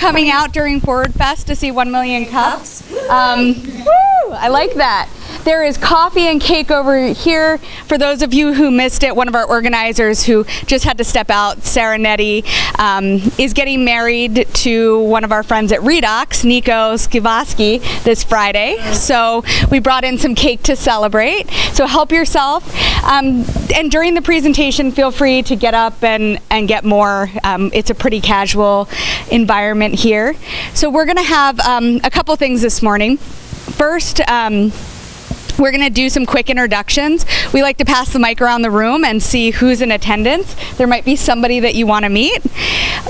coming out during Forward Fest to see 1 Million Cups. Um, woo, I like that. There is coffee and cake over here. For those of you who missed it, one of our organizers who just had to step out, Sarah Nettie, um, is getting married to one of our friends at Redox, Nico Skivaski, this Friday. So we brought in some cake to celebrate. So help yourself. Um, and during the presentation, feel free to get up and, and get more. Um, it's a pretty casual environment here. So we're going to have um, a couple things this morning. First, um, we're going to do some quick introductions. We like to pass the mic around the room and see who's in attendance. There might be somebody that you want to meet.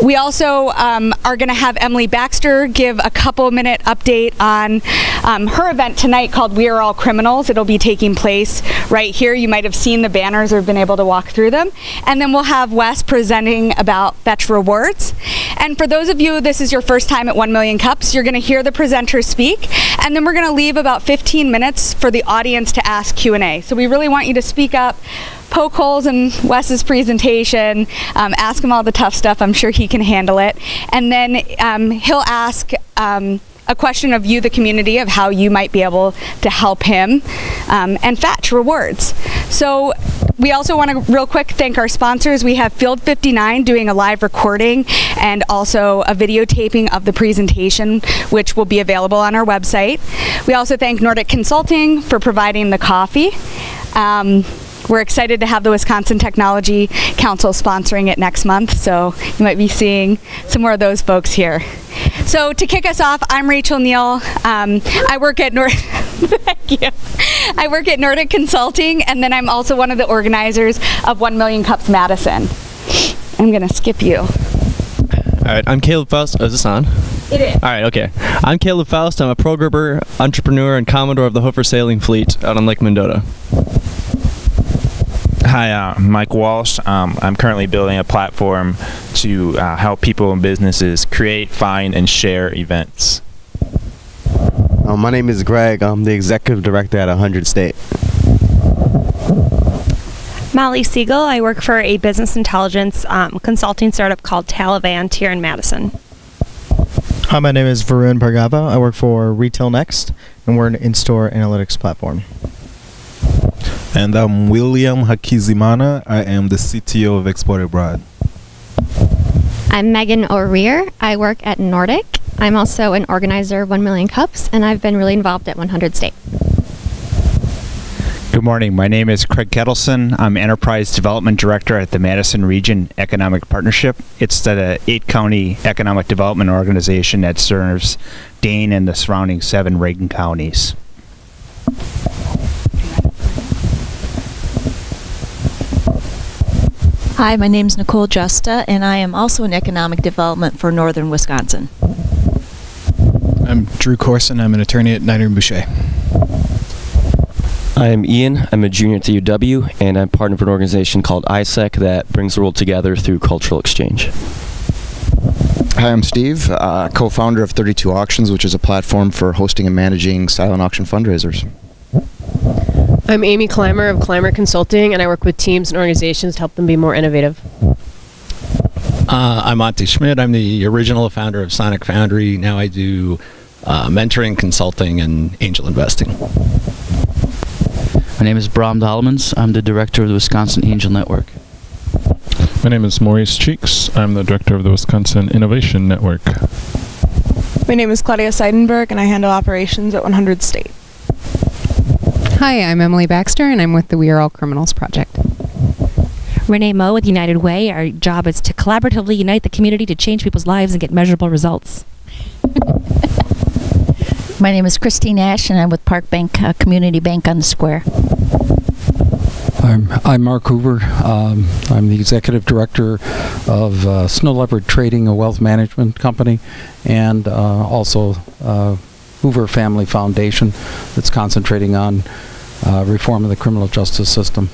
We also um, are going to have Emily Baxter give a couple minute update on um, her event tonight called We Are All Criminals. It'll be taking place right here. You might have seen the banners or been able to walk through them. And then we'll have Wes presenting about Fetch Rewards. And for those of you, this is your first time at 1 Million Cups, you're going to hear the presenter speak. And then we're going to leave about 15 minutes for the audience to ask Q&A. So we really want you to speak up, poke holes in Wes's presentation, um, ask him all the tough stuff. I'm sure he can handle it. And then um, he'll ask um, a question of you, the community, of how you might be able to help him um, and fetch rewards. So we also want to real quick thank our sponsors. We have Field 59 doing a live recording and also a videotaping of the presentation, which will be available on our website. We also thank Nordic Consulting for providing the coffee. Um, we're excited to have the Wisconsin Technology Council sponsoring it next month, so you might be seeing some more of those folks here. So to kick us off, I'm Rachel Neal. Um, I work at Nord. Thank you. I work at Nordic Consulting, and then I'm also one of the organizers of One Million Cups Madison. I'm gonna skip you. All right, I'm Caleb Faust. Oh, is this on? It is. All right, okay. I'm Caleb Faust. I'm a programmer, entrepreneur, and commodore of the Hoofer Sailing Fleet out on Lake Mendota. Hi, uh, Mike Walsh. Um, I'm currently building a platform to uh, help people and businesses create, find, and share events. Uh, my name is Greg. I'm the executive director at 100 State. Molly Siegel. I work for a business intelligence um, consulting startup called Talavant here in Madison. Hi, my name is Varun Bhargava. I work for Retail Next, and we're an in-store analytics platform. And I'm William Hakizimana. I am the CTO of Export Abroad. I'm Megan O'Rear. I work at Nordic. I'm also an organizer of 1 Million Cups, and I've been really involved at 100 State. Good morning. My name is Craig Kettleson. I'm Enterprise Development Director at the Madison Region Economic Partnership. It's the eight county economic development organization that serves Dane and the surrounding seven Reagan counties. Hi, my name is Nicole Justa, and I am also in economic development for Northern Wisconsin. I'm Drew Corson. I'm an attorney at Neider and Boucher. I'm Ian. I'm a junior at the UW, and I'm part of an organization called ISEC that brings the world together through cultural exchange. Hi, I'm Steve, uh, co-founder of 32 Auctions, which is a platform for hosting and managing silent auction fundraisers. I'm Amy Clymer of Clymer Consulting, and I work with teams and organizations to help them be more innovative. Uh, I'm Monty Schmidt. I'm the original founder of Sonic Foundry. Now I do uh, mentoring, consulting, and angel investing. My name is Bram Dahlmans. I'm the director of the Wisconsin Angel Network. My name is Maurice Cheeks. I'm the director of the Wisconsin Innovation Network. My name is Claudia Seidenberg, and I handle operations at 100 State. Hi, I'm Emily Baxter, and I'm with the We Are All Criminals project. Renee Moe with United Way. Our job is to collaboratively unite the community to change people's lives and get measurable results. My name is Christine Ash, and I'm with Park Bank uh, Community Bank on the Square. I'm, I'm Mark Hoover. Um, I'm the executive director of uh, Snow Leopard Trading, a wealth management company, and uh, also uh, Hoover Family Foundation that's concentrating on uh, reform of the criminal justice system.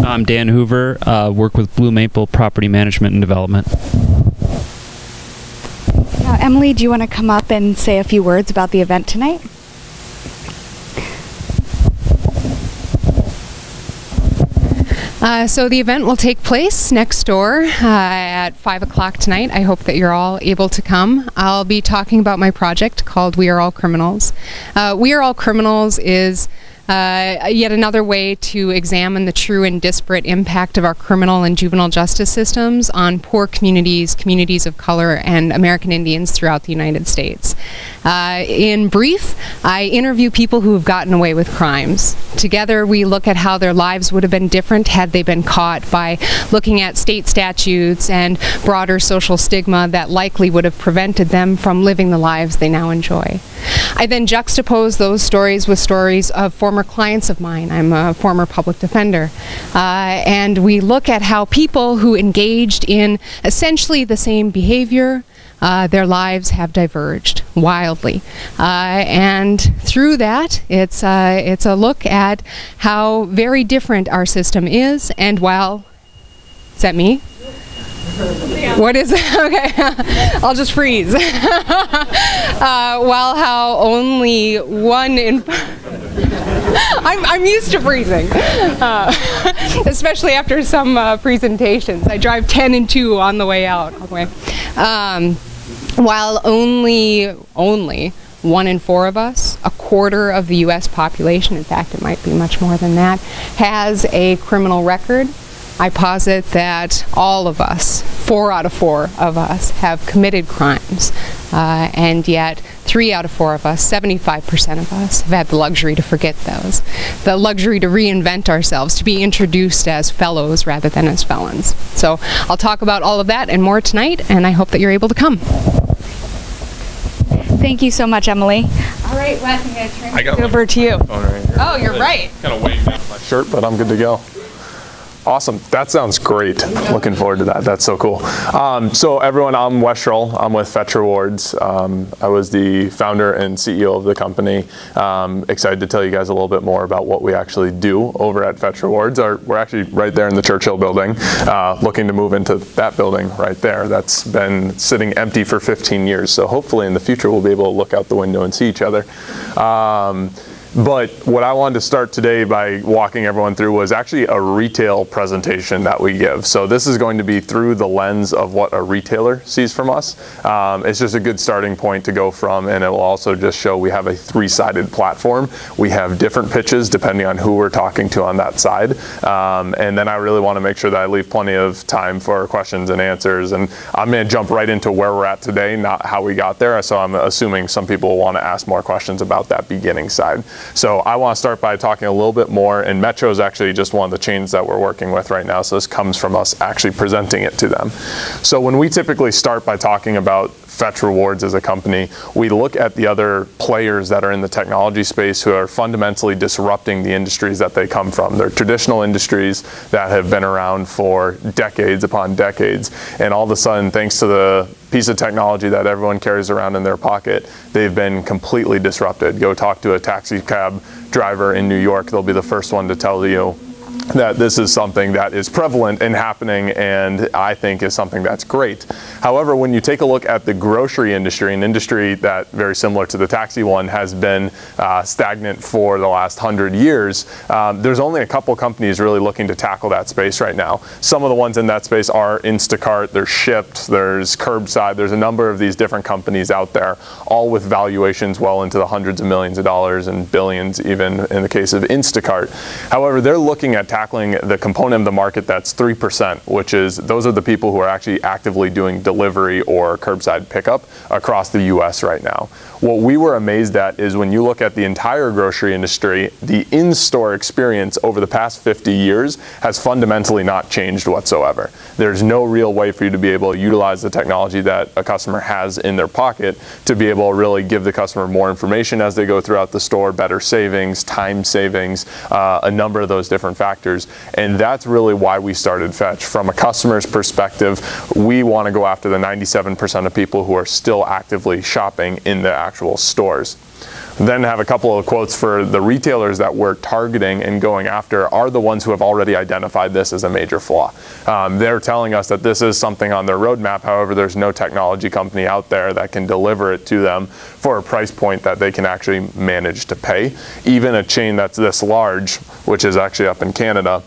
I'm Dan Hoover, uh, work with Blue Maple Property Management and Development. Now, Emily, do you want to come up and say a few words about the event tonight? Uh, so the event will take place next door uh, at 5 o'clock tonight. I hope that you're all able to come. I'll be talking about my project called We Are All Criminals. Uh, we Are All Criminals is uh, yet another way to examine the true and disparate impact of our criminal and juvenile justice systems on poor communities, communities of color, and American Indians throughout the United States. Uh, in brief, I interview people who have gotten away with crimes. Together, we look at how their lives would have been different had they been caught by looking at state statutes and broader social stigma that likely would have prevented them from living the lives they now enjoy. I then juxtapose those stories with stories of former clients of mine. I'm a former public defender. Uh, and we look at how people who engaged in essentially the same behavior, uh, their lives have diverged wildly. Uh, and through that, it's, uh, it's a look at how very different our system is. And while, is that me? What is it? Okay, I'll just freeze. uh, while how only one in. I'm, I'm used to freezing, uh, especially after some uh, presentations. I drive 10 and 2 on the way out. Way. Um, while only, only one in four of us, a quarter of the U.S. population, in fact, it might be much more than that, has a criminal record. I posit that all of us, four out of four of us, have committed crimes, uh, and yet three out of four of us, 75% of us, have had the luxury to forget those, the luxury to reinvent ourselves, to be introduced as fellows rather than as felons. So I'll talk about all of that and more tonight, and I hope that you're able to come. Thank you so much, Emily. All right, Wes, I'm going to turn I got it over to you. right. Oh, you're right. Kind of waved down my shirt, but I'm good to go. Awesome. That sounds great. Looking forward to that. That's so cool. Um, so everyone, I'm Wes Schroll. I'm with Fetch Rewards. Um, I was the founder and CEO of the company. Um, excited to tell you guys a little bit more about what we actually do over at Fetch Rewards. Our, we're actually right there in the Churchill building, uh, looking to move into that building right there. That's been sitting empty for 15 years. So hopefully in the future we'll be able to look out the window and see each other. But what I wanted to start today by walking everyone through was actually a retail presentation that we give. So this is going to be through the lens of what a retailer sees from us. Um, it's just a good starting point to go from, and it will also just show we have a three-sided platform. We have different pitches depending on who we're talking to on that side. Um, and then I really want to make sure that I leave plenty of time for questions and answers. And I'm going to jump right into where we're at today, not how we got there. So I'm assuming some people want to ask more questions about that beginning side. So I want to start by talking a little bit more, and Metro is actually just one of the chains that we're working with right now. So this comes from us actually presenting it to them. So when we typically start by talking about Fetch Rewards as a company, we look at the other players that are in the technology space who are fundamentally disrupting the industries that they come from. They're traditional industries that have been around for decades upon decades, and all of a sudden, thanks to the piece of technology that everyone carries around in their pocket, they've been completely disrupted. Go talk to a taxi cab driver in New York, they'll be the first one to tell you that this is something that is prevalent and happening and I think is something that's great. However, when you take a look at the grocery industry, an industry that very similar to the taxi one has been uh, stagnant for the last hundred years, um, there's only a couple companies really looking to tackle that space right now. Some of the ones in that space are Instacart, there's Shipt, there's Curbside, there's a number of these different companies out there, all with valuations well into the hundreds of millions of dollars and billions even in the case of Instacart. However, they're looking at tackling the component of the market that's 3%, which is those are the people who are actually actively doing delivery or curbside pickup across the US right now. What we were amazed at is when you look at the entire grocery industry, the in store experience over the past 50 years has fundamentally not changed whatsoever. There's no real way for you to be able to utilize the technology that a customer has in their pocket to be able to really give the customer more information as they go throughout the store, better savings, time savings, uh, a number of those different factors. And that's really why we started Fetch. From a customer's perspective, we want to go after the 97% of people who are still actively shopping in the actual stores. Then have a couple of quotes for the retailers that we're targeting and going after are the ones who have already identified this as a major flaw. Um, they're telling us that this is something on their roadmap. However, there's no technology company out there that can deliver it to them for a price point that they can actually manage to pay. Even a chain that's this large, which is actually up in Canada,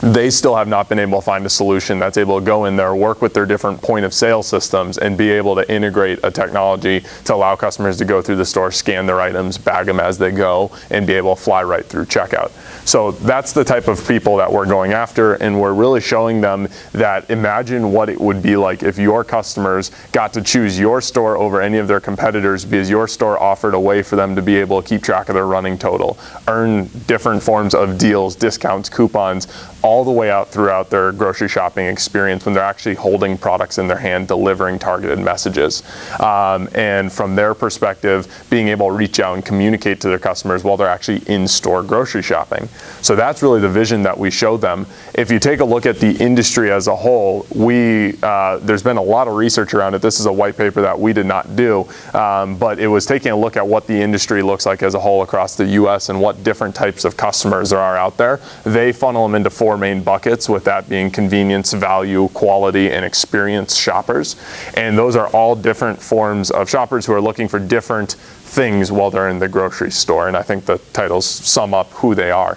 they still have not been able to find a solution that's able to go in there, work with their different point of sale systems, and be able to integrate a technology to allow customers to go through the store, scan their items, bag them as they go, and be able to fly right through checkout. So that's the type of people that we're going after, and we're really showing them that imagine what it would be like if your customers got to choose your store over any of their competitors because your store offered a way for them to be able to keep track of their running total, earn different forms of deals, discounts, coupons, all the way out throughout their grocery shopping experience when they're actually holding products in their hand, delivering targeted messages. Um, and from their perspective, being able to reach out and communicate to their customers while they're actually in store grocery shopping. So that's really the vision that we show them. If you take a look at the industry as a whole, we uh, there's been a lot of research around it. This is a white paper that we did not do, um, but it was taking a look at what the industry looks like as a whole across the U.S. and what different types of customers there are out there. They funnel them into four main buckets, with that being convenience, value, quality, and experience shoppers. And those are all different forms of shoppers who are looking for different things while they're in the grocery store. And I think the titles sum up who they are.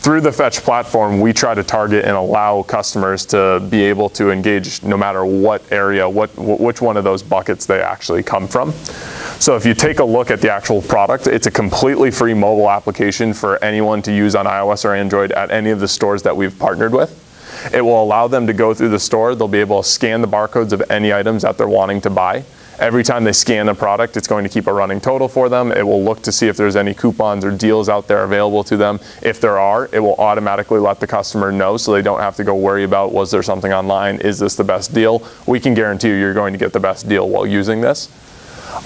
Through the Fetch platform, we try to target and allow customers to be able to engage no matter what area, what, which one of those buckets they actually come from. So if you take a look at the actual product, it's a completely free mobile application for anyone to use on iOS or Android at any of the stores that we've partnered with. It will allow them to go through the store. They'll be able to scan the barcodes of any items that they're wanting to buy. Every time they scan a product, it's going to keep a running total for them. It will look to see if there's any coupons or deals out there available to them. If there are, it will automatically let the customer know so they don't have to go worry about was there something online? Is this the best deal? We can guarantee you you're going to get the best deal while using this.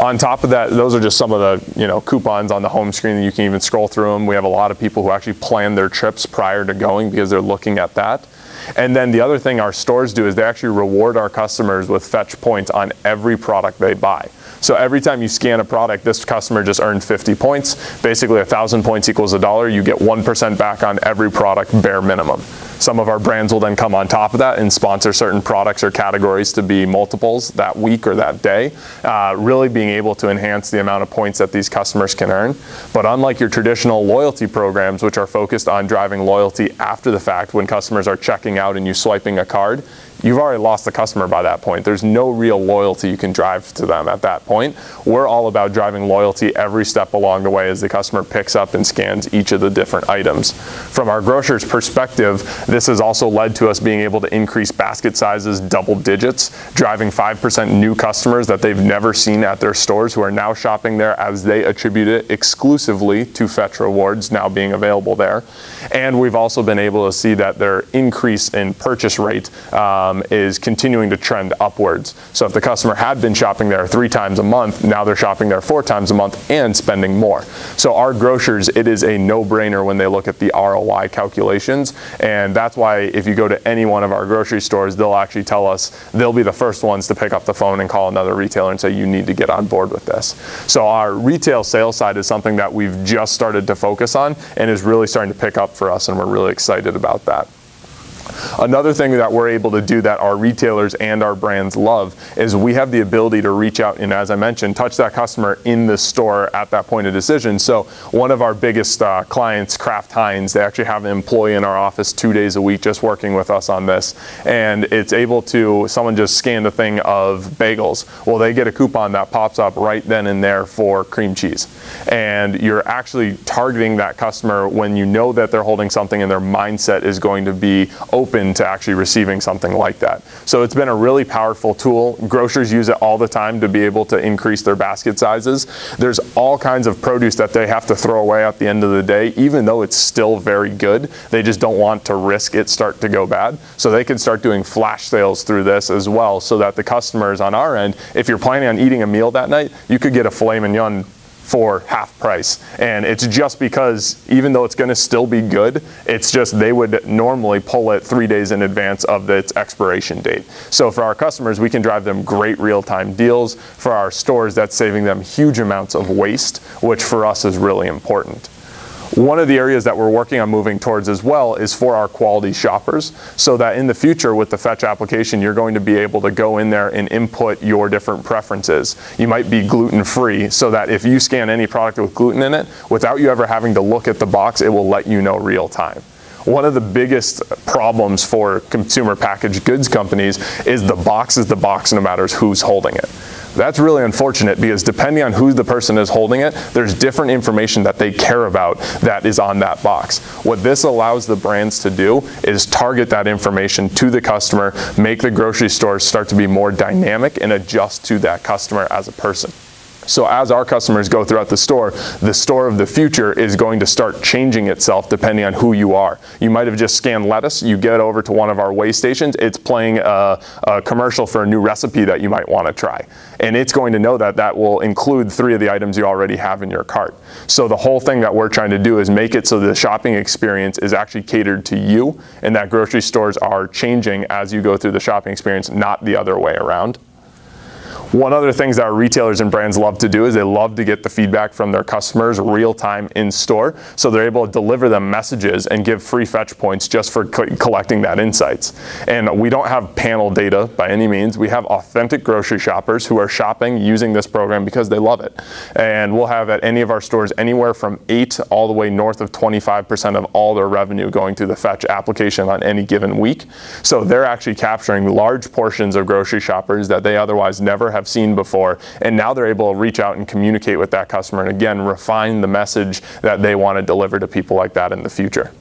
On top of that, those are just some of the you know coupons on the home screen. You can even scroll through them. We have a lot of people who actually plan their trips prior to going because they're looking at that. And then the other thing our stores do is they actually reward our customers with fetch points on every product they buy. So every time you scan a product, this customer just earned 50 points. Basically, 1,000 points equals a dollar. You get 1% back on every product, bare minimum. Some of our brands will then come on top of that and sponsor certain products or categories to be multiples that week or that day, uh, really being able to enhance the amount of points that these customers can earn. But unlike your traditional loyalty programs, which are focused on driving loyalty after the fact when customers are checking out and you swiping a card, you've already lost the customer by that point. There's no real loyalty you can drive to them at that point. We're all about driving loyalty every step along the way as the customer picks up and scans each of the different items. From our grocer's perspective, this has also led to us being able to increase basket sizes double digits, driving 5% new customers that they've never seen at their stores who are now shopping there as they attribute it exclusively to Fetch Rewards now being available there. And we've also been able to see that their increase in purchase rate um, um, is continuing to trend upwards. So if the customer had been shopping there three times a month, now they're shopping there four times a month and spending more. So our grocers, it is a no-brainer when they look at the ROI calculations. And that's why if you go to any one of our grocery stores, they'll actually tell us, they'll be the first ones to pick up the phone and call another retailer and say, you need to get on board with this. So our retail sales side is something that we've just started to focus on and is really starting to pick up for us and we're really excited about that. Another thing that we're able to do that our retailers and our brands love is we have the ability to reach out and, as I mentioned, touch that customer in the store at that point of decision. So one of our biggest uh, clients, Kraft Heinz, they actually have an employee in our office two days a week just working with us on this. And it's able to, someone just scanned a thing of bagels. Well, they get a coupon that pops up right then and there for cream cheese. And you're actually targeting that customer when you know that they're holding something and their mindset is going to be open to actually receiving something like that. So it's been a really powerful tool. Grocers use it all the time to be able to increase their basket sizes. There's all kinds of produce that they have to throw away at the end of the day, even though it's still very good. They just don't want to risk it start to go bad. So they can start doing flash sales through this as well so that the customers on our end, if you're planning on eating a meal that night, you could get a filet mignon for half price. And it's just because even though it's going to still be good, it's just they would normally pull it three days in advance of its expiration date. So for our customers, we can drive them great real-time deals. For our stores, that's saving them huge amounts of waste, which for us is really important. One of the areas that we're working on moving towards as well is for our quality shoppers so that in the future with the Fetch application, you're going to be able to go in there and input your different preferences. You might be gluten free so that if you scan any product with gluten in it, without you ever having to look at the box, it will let you know real time. one of the biggest problems for consumer packaged goods companies is the box is the box no matter who's holding it. That's really unfortunate because depending on who the person is holding it, there's different information that they care about that is on that box. What this allows the brands to do is target that information to the customer, make the grocery stores start to be more dynamic and adjust to that customer as a person. So as our customers go throughout the store, the store of the future is going to start changing itself depending on who you are. You might have just scanned lettuce, you get over to one of our way stations, it's playing a, a commercial for a new recipe that you might want to try. And it's going to know that that will include three of the items you already have in your cart. So the whole thing that we're trying to do is make it so the shopping experience is actually catered to you and that grocery stores are changing as you go through the shopping experience, not the other way around. One other things that our retailers and brands love to do is they love to get the feedback from their customers real time in store. So they're able to deliver them messages and give free fetch points just for co collecting that insights. And we don't have panel data by any means. We have authentic grocery shoppers who are shopping using this program because they love it. And we'll have at any of our stores anywhere from 8 all the way north of 25% of all their revenue going through the fetch application on any given week. So they're actually capturing large portions of grocery shoppers that they otherwise never have have seen before. And now they're able to reach out and communicate with that customer and again, refine the message that they want to deliver to people like that in the future.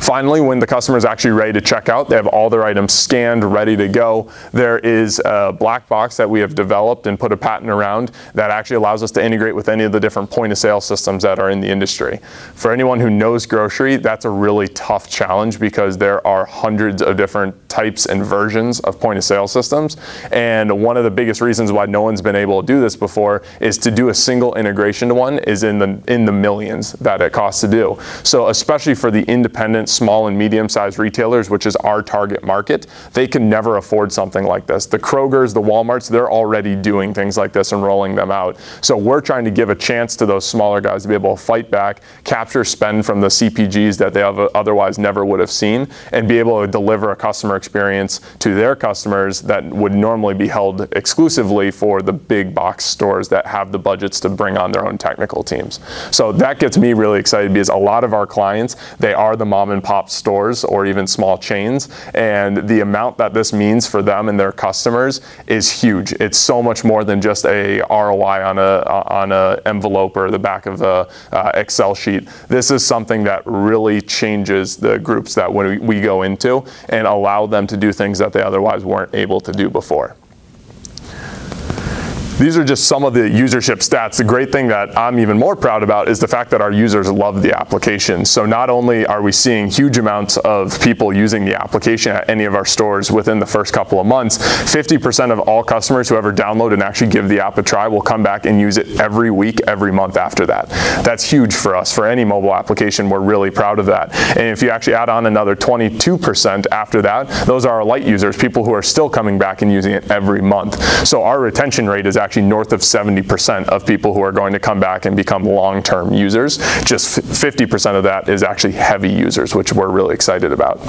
Finally, when the customer is actually ready to check out, they have all their items scanned, ready to go. There is a black box that we have developed and put a patent around that actually allows us to integrate with any of the different point of sale systems that are in the industry. For anyone who knows grocery, that's a really tough challenge because there are hundreds of different types and versions of point of sale systems. And one of the biggest reasons why no one's been able to do this before is to do a single integration to one is in the in the millions that it costs to do. So especially for the independent small and medium sized retailers, which is our target market, they can never afford something like this. The Krogers, the Walmarts, they're already doing things like this and rolling them out. So we're trying to give a chance to those smaller guys to be able to fight back, capture spend from the CPGs that they otherwise never would have seen, and be able to deliver a customer experience to their customers that would normally be held exclusively for the big box stores that have the budgets to bring on their own technical teams. So that gets me really excited because a lot of our clients, they are the mom and pop stores or even small chains. And the amount that this means for them and their customers is huge. It's so much more than just a ROI on a on a envelope or the back of a uh, Excel sheet. This is something that really changes the groups that we, we go into and allow them to do things that they otherwise weren't able to do before. These are just some of the usership stats. The great thing that I'm even more proud about is the fact that our users love the application. So not only are we seeing huge amounts of people using the application at any of our stores within the first couple of months, 50% of all customers who ever download and actually give the app a try will come back and use it every week, every month after that. That's huge for us. For any mobile application, we're really proud of that. And if you actually add on another 22% after that, those are our light users, people who are still coming back and using it every month. So our retention rate is actually north of 70% of people who are going to come back and become long-term users. Just 50% of that is actually heavy users, which we're really excited about.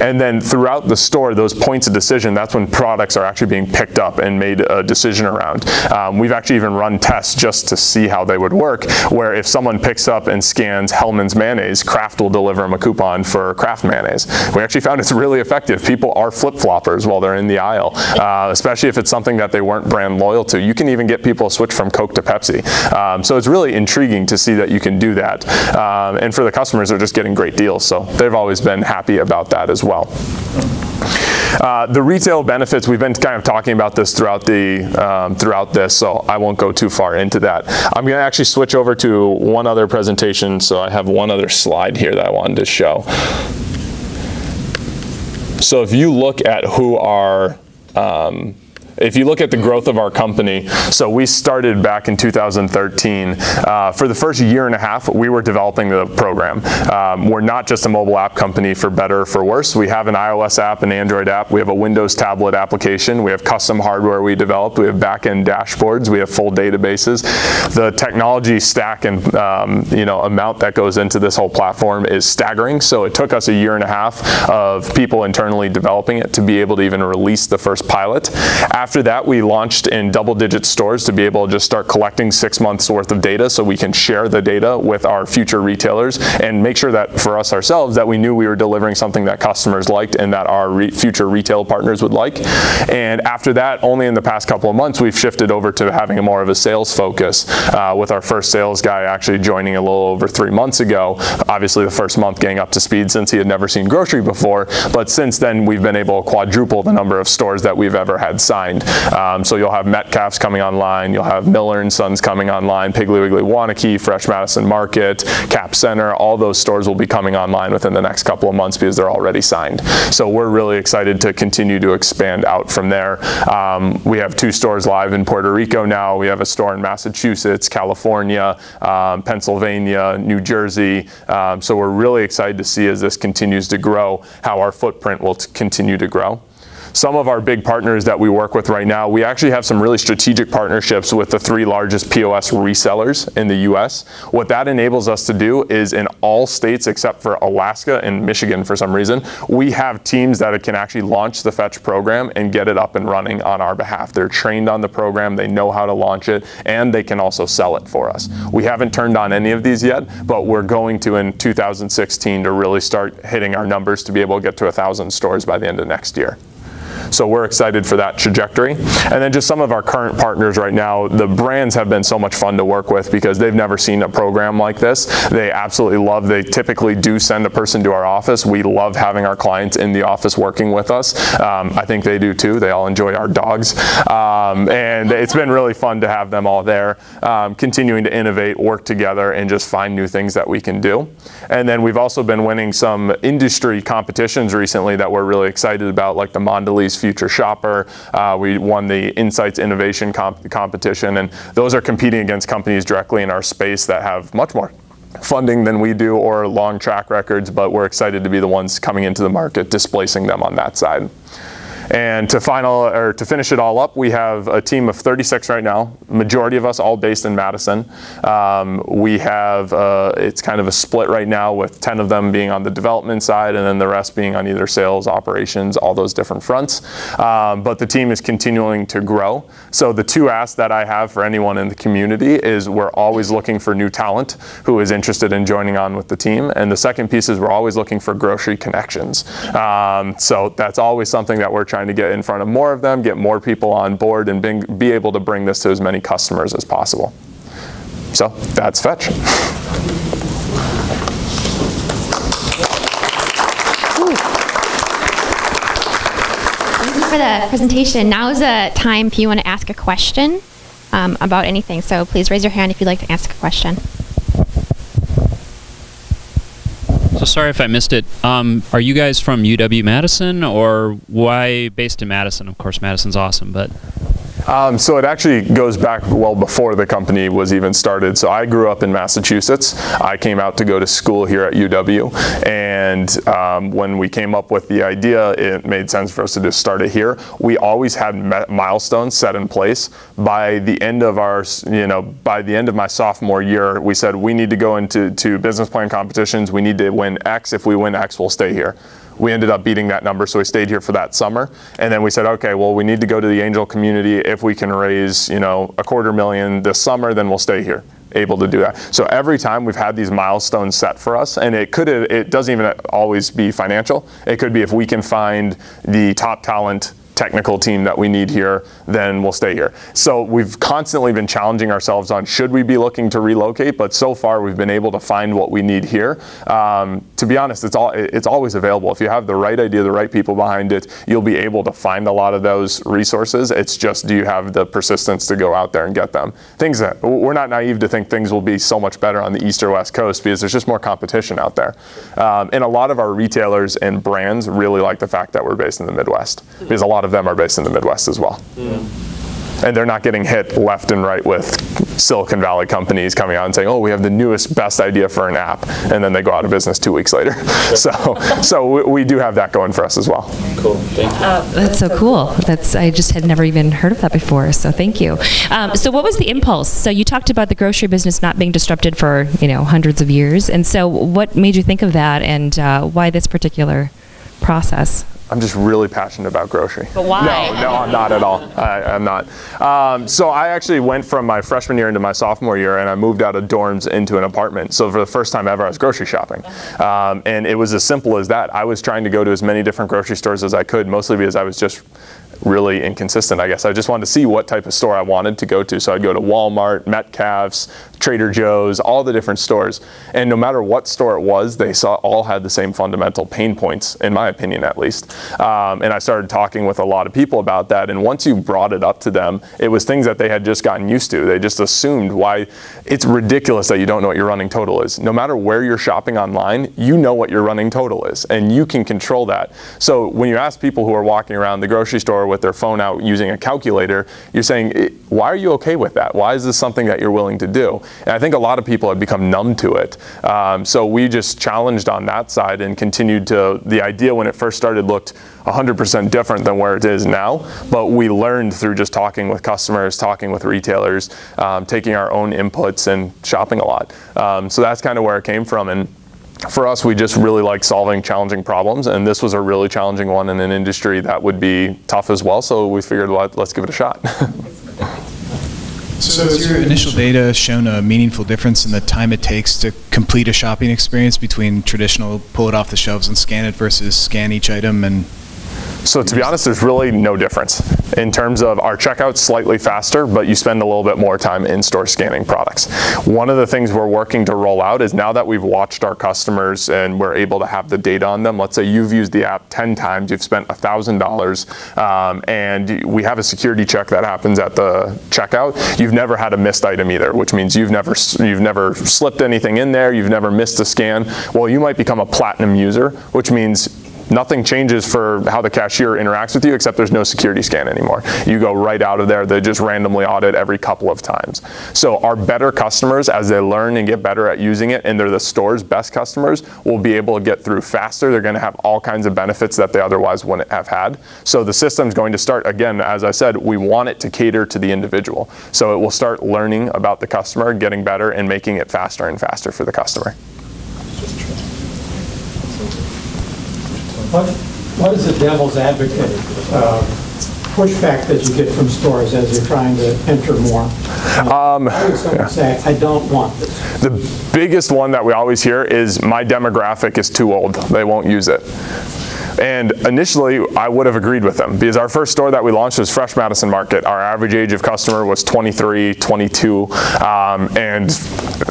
And then throughout the store, those points of decision, that's when products are actually being picked up and made a decision around. Um, we've actually even run tests just to see how they would work, where if someone picks up and scans Hellmann's mayonnaise, Kraft will deliver them a coupon for Kraft mayonnaise. We actually found it's really effective. People are flip-floppers while they're in the aisle, uh, especially if it's something that they weren't brand loyal to. You can even get people to switch from Coke to Pepsi. Um, so it's really intriguing to see that you can do that. Um, and for the customers, they're just getting great deals. So they've always been happy about that as well. Uh, the retail benefits, we've been kind of talking about this throughout the um, throughout this, so I won't go too far into that. I'm going to actually switch over to one other presentation, so I have one other slide here that I wanted to show. So if you look at who our um, if you look at the growth of our company, so we started back in 2013. Uh, for the first year and a half, we were developing the program. Um, we're not just a mobile app company for better or for worse. We have an iOS app, an Android app. We have a Windows tablet application. We have custom hardware we developed. We have back-end dashboards. We have full databases. The technology stack and um, you know amount that goes into this whole platform is staggering. So it took us a year and a half of people internally developing it to be able to even release the first pilot. After after that, we launched in double-digit stores to be able to just start collecting six months worth of data so we can share the data with our future retailers and make sure that for us ourselves that we knew we were delivering something that customers liked and that our re future retail partners would like. And after that, only in the past couple of months, we've shifted over to having more of a sales focus uh, with our first sales guy actually joining a little over three months ago. Obviously the first month getting up to speed since he had never seen grocery before, but since then we've been able to quadruple the number of stores that we've ever had signed. Um, so you'll have Metcalfe's coming online, you'll have Miller and Sons coming online, Piggly Wiggly Waunakee, Fresh Madison Market, Cap Center, all those stores will be coming online within the next couple of months because they're already signed. So we're really excited to continue to expand out from there. Um, we have two stores live in Puerto Rico now. We have a store in Massachusetts, California, um, Pennsylvania, New Jersey. Um, so we're really excited to see as this continues to grow how our footprint will continue to grow some of our big partners that we work with right now, we actually have some really strategic partnerships with the three largest POS resellers in the US. What that enables us to do is in all states except for Alaska and Michigan for some reason, we have teams that can actually launch the Fetch program and get it up and running on our behalf. They're trained on the program, they know how to launch it, and they can also sell it for us. We haven't turned on any of these yet, but we're going to in 2016 to really start hitting our numbers to be able to get to 1,000 stores by the end of next year. So we're excited for that trajectory. And then just some of our current partners right now, the brands have been so much fun to work with because they've never seen a program like this. They absolutely love, they typically do send a person to our office. We love having our clients in the office working with us. Um, I think they do too. They all enjoy our dogs. Um, and it's been really fun to have them all there, um, continuing to innovate, work together, and just find new things that we can do. And then we've also been winning some industry competitions recently that we're really excited about, like the Mondelez Future Shopper. Uh, we won the Insights Innovation comp competition, and those are competing against companies directly in our space that have much more funding than we do or long track records, but we're excited to be the ones coming into the market, displacing them on that side. And to final or to finish it all up, we have a team of 36 right now. Majority of us all based in Madison. Um, we have uh, it's kind of a split right now with 10 of them being on the development side, and then the rest being on either sales, operations, all those different fronts. Um, but the team is continuing to grow. So the two asks that I have for anyone in the community is we're always looking for new talent who is interested in joining on with the team, and the second piece is we're always looking for grocery connections. Um, so that's always something that we're trying trying to get in front of more of them, get more people on board, and bring, be able to bring this to as many customers as possible. So that's Fetch. for the presentation. Now is a time if you want to ask a question um, about anything. So please raise your hand if you'd like to ask a question. So sorry if I missed it. Um, are you guys from UW Madison or why based in Madison? Of course, Madison's awesome, but um, so it actually goes back well before the company was even started. So I grew up in Massachusetts. I came out to go to school here at UW. And um, when we came up with the idea, it made sense for us to just start it here. We always had milestones set in place. By the end of our, you know, by the end of my sophomore year, we said we need to go into to business plan competitions. We need to win X. If we win X, we'll stay here we ended up beating that number, so we stayed here for that summer. And then we said, okay, well, we need to go to the angel community. If we can raise, you know, a quarter million this summer, then we'll stay here able to do that. So every time we've had these milestones set for us, and it could it doesn't even always be financial. It could be if we can find the top talent technical team that we need here, then we'll stay here. So we've constantly been challenging ourselves on should we be looking to relocate, but so far we've been able to find what we need here. Um, to be honest, it's all it's always available. If you have the right idea, the right people behind it, you'll be able to find a lot of those resources. It's just do you have the persistence to go out there and get them? Things that we're not naive to think things will be so much better on the east or west coast because there's just more competition out there. Um, and a lot of our retailers and brands really like the fact that we're based in the Midwest because a lot of of them are based in the Midwest as well. Yeah. And they're not getting hit left and right with Silicon Valley companies coming out and saying, "Oh, we have the newest, best idea for an app," and then they go out of business two weeks later. so, so we do have that going for us as well. Cool, thank you. Uh, that's so cool. That's I just had never even heard of that before. So thank you. Um, so, what was the impulse? So, you talked about the grocery business not being disrupted for you know hundreds of years, and so what made you think of that, and uh, why this particular process? I'm just really passionate about grocery. But why? No, no, I'm not at all. I, I'm not. Um, so I actually went from my freshman year into my sophomore year, and I moved out of dorms into an apartment. So for the first time ever, I was grocery shopping, um, and it was as simple as that. I was trying to go to as many different grocery stores as I could, mostly because I was just really inconsistent, I guess. I just wanted to see what type of store I wanted to go to. So I'd go to Walmart, Metcalfe's, Trader Joe's, all the different stores. And no matter what store it was, they saw all had the same fundamental pain points, in my opinion at least. Um, and I started talking with a lot of people about that. And once you brought it up to them, it was things that they had just gotten used to. They just assumed why it's ridiculous that you don't know what your running total is. No matter where you're shopping online, you know what your running total is, and you can control that. So when you ask people who are walking around the grocery store with their phone out using a calculator, you're saying, "Eh, why are you okay with that? Why is this something that you're willing to do? And I think a lot of people have become numb to it. Um, so we just challenged on that side and continued to, the idea when it first started looked 100% different than where it is now, but we learned through just talking with customers, talking with retailers, um, taking our own inputs and shopping a lot. Um, so that's kind of where it came from. And for us, we just really like solving challenging problems, and this was a really challenging one in an industry that would be tough as well. So we figured, well, let's give it a shot. So has your initial data shown a meaningful difference in the time it takes to complete a shopping experience between traditional pull it off the shelves and scan it versus scan each item and So to be honest, there's really no difference in terms of our checkout's slightly faster, but you spend a little bit more time in store scanning products. One of the things we're working to roll out is now that we've watched our customers and we're able to have the data on them. Let's say you've used the app 10 times, you've spent $1,000, um, and we have a security check that happens at the checkout. You've never had a missed item either, which means you've never you've never slipped anything in there, you've never missed a scan. Well, you might become a platinum user, which means nothing changes for how the cashier interacts with you except there's no security scan anymore. You go right out of there. They just randomly audit every couple of times. So our better customers, as they learn and get better at using it, and they're the store's best customers, will be able to get through faster. They're going to have all kinds of benefits that they otherwise wouldn't have had. So the system's going to start, again, as I said, we want it to cater to the individual. So it will start learning about the customer, getting better, and making it faster and faster for the customer. What, what is the devil's advocate uh, pushback that you get from stores as you're trying to enter more? Um, someone say, I don't want this? The biggest one that we always hear is my demographic is too old. They won't use it. And initially, I would have agreed with them because our first store that we launched was Fresh Madison Market. Our average age of customer was 23, 22, um, and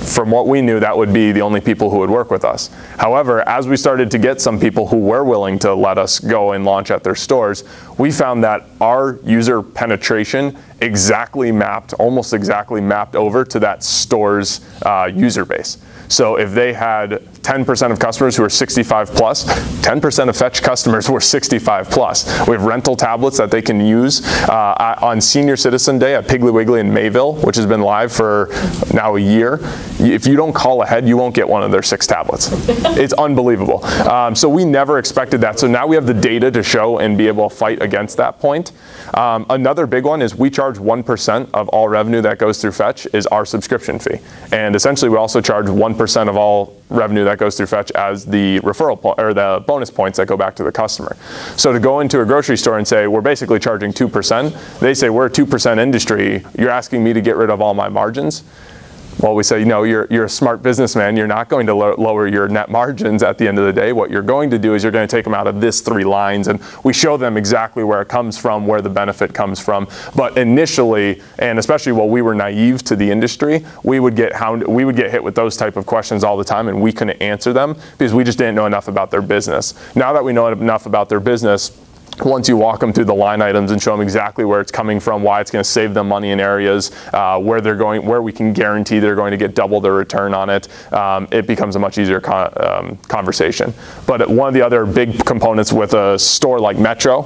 from what we knew, that would be the only people who would work with us. However, as we started to get some people who were willing to let us go and launch at their stores, we found that our user penetration exactly mapped, almost exactly mapped over to that store's uh, user base. So if they had 10% of customers who are 65 plus, 10% of Fetch customers were 65 plus. We have rental tablets that they can use uh, on Senior Citizen Day at Piggly Wiggly in Mayville, which has been live for now a year. If you don't call ahead, you won't get one of their six tablets. it's unbelievable. Um, so we never expected that. So now we have the data to show and be able to fight against that point. Um, another big one is we charge 1% of all revenue that goes through Fetch is our subscription fee. And essentially we also charge 1% of all revenue that goes through Fetch as the referral po- or the bonus points that go back to the customer. So to go into a grocery store and say we're basically charging 2%, they say we're a 2% industry, you're asking me to get rid of all my margins? Well, we say, you know, you're, you're a smart businessman. You're not going to lo- lower your net margins at the end of the day. What you're going to do is you're going to take them out of this three lines, and we show them exactly where it comes from, where the benefit comes from. But initially, and especially while we were naive to the industry, we would get hound, we would get hit with those type of questions all the time, and we couldn't answer them because we just didn't know enough about their business. Now that we know enough about their business, once you walk them through the line items and show them exactly where it's coming from, why it's going to save them money in areas uh, where they're going, where we can guarantee they're going to get double their return on it, um, it becomes a much easier con- um, conversation. But one of the other big components with a store like Metro,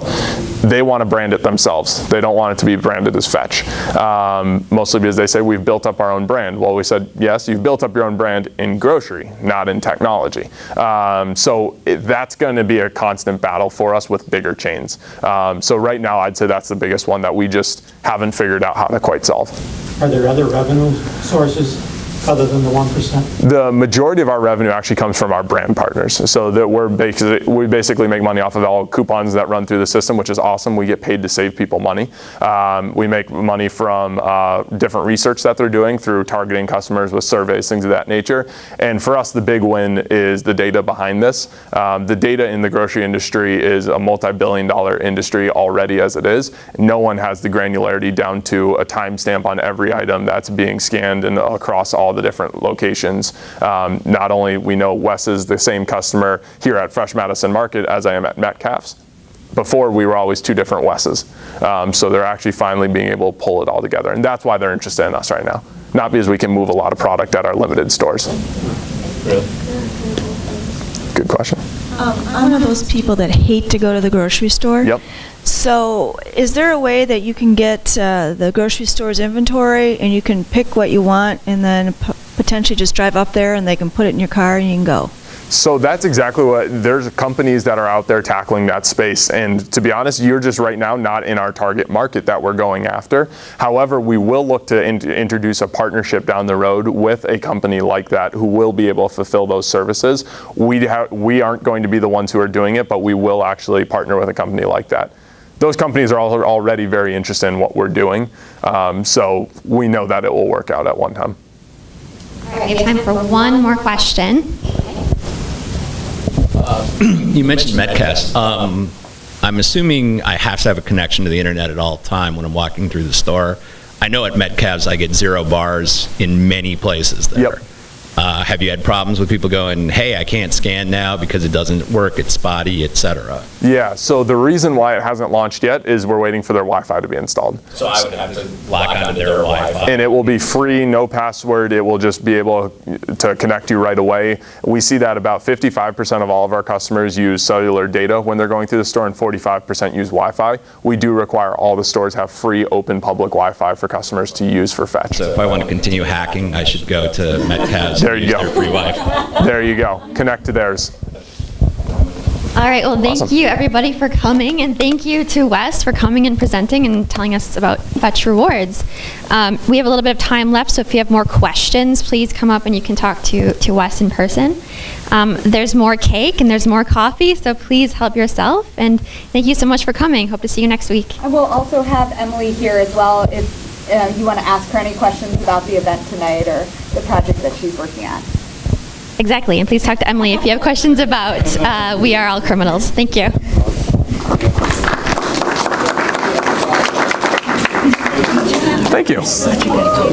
they want to brand it themselves. They don't want it to be branded as Fetch, um, mostly because they say we've built up our own brand. Well, we said yes, you've built up your own brand in grocery, not in technology. Um, so it, that's going to be a constant battle for us with bigger chains. Um, so right now, I'd say that's the biggest one that we just haven't figured out how to quite solve. Are there other revenue sources other than the 1%? The majority of our revenue actually comes from our brand partners. So that we're basically, we basically make money off of all coupons that run through the system, which is awesome. We get paid to save people money. Um, we make money from uh, different research that they're doing through targeting customers with surveys, things of that nature. And for us, the big win is the data behind this. Um, the data in the grocery industry is a multi-billion dollar industry already as it is. No one has the granularity down to a timestamp on every item that's being scanned and across all the different locations. Um, not only we know Wes is the same customer here at Fresh Madison Market as I am at Metcalfe's. Before we were always two different Wes's. Um, so they're actually finally being able to pull it all together. And that's why they're interested in us right now. Not because we can move a lot of product at our limited stores. Good question. Um, I'm one of those people that hate to go to the grocery store. Yep. So, is there a way that you can get uh, the grocery store's inventory and you can pick what you want and then p- potentially just drive up there and they can put it in your car and you can go? So that's exactly what there's companies that are out there tackling that space. And to be honest, you're just right now not in our target market that we're going after. However, we will look to in- introduce a partnership down the road with a company like that who will be able to fulfill those services. We ha- we aren't going to be the ones who are doing it, but we will actually partner with a company like that. Those companies are al- already very interested in what we're doing, um, so we know that it will work out at one time. All right, we have time for one more question. you mentioned Metcalfe's. Um, I'm assuming I have to have a connection to the internet at all time when I'm walking through the store. I know at Metcalfe's I get zero bars in many places there. Uh, have you had problems with people going, "Hey, I can't scan now because it doesn't work, it's spotty, etc." Yeah, so the reason why it hasn't launched yet is we're waiting for their Wi-Fi to be installed. So I would have to lock onto their Wi-Fi. And it will be free, no password. It will just be able to connect you right away. We see that about 55% of all of our customers use cellular data when they're going through the store and 45% use Wi-Fi. We do require all the stores have free open public Wi-Fi for customers to use for fetch. So if I want to continue hacking, I should go to Metcalfe's. There you go. Their free Wi-Fi. There you go. Connect to theirs. All right, well, thank Awesome. you everybody for coming, and thank you to Wes for coming and presenting and telling us about Fetch Rewards. Um, we have a little bit of time left, so if you have more questions, please come up and you can talk to, to Wes in person. Um, there's more cake and there's more coffee, so please help yourself. And thank you so much for coming. Hope to see you next week. I will also have Emily here as well if uh, you want to ask her any questions about the event tonight or the project that she's working on. Exactly, and please talk to Emily if you have questions about uh, We Are All Criminals. Thank you. Thank you.